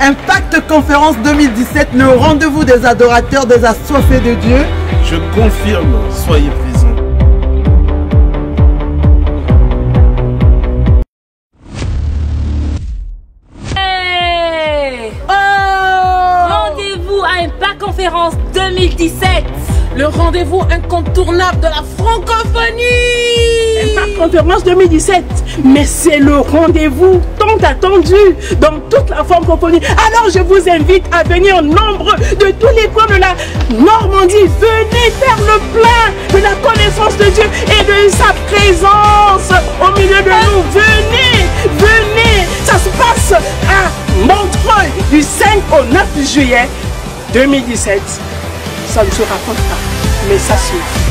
Impact Conférence 2017, le rendez-vous des adorateurs, des assoiffés de Dieu. Je confirme, soyez présents. Hey Rendez-vous à Impact Conférence 2017 le rendez-vous incontournable de la francophonie. Conférence 2017, mais c'est le rendez-vous tant attendu dans toute la francophonie. Alors je vous invite à venir en nombre de tous les coins de la Normandie. Venez faire le plein de la connaissance de Dieu et de sa présence au milieu de nous. Venez, venez. Ça se passe à Montreuil du 5 au 9 juillet 2017 ça ne se raconte pas, mais ça suit.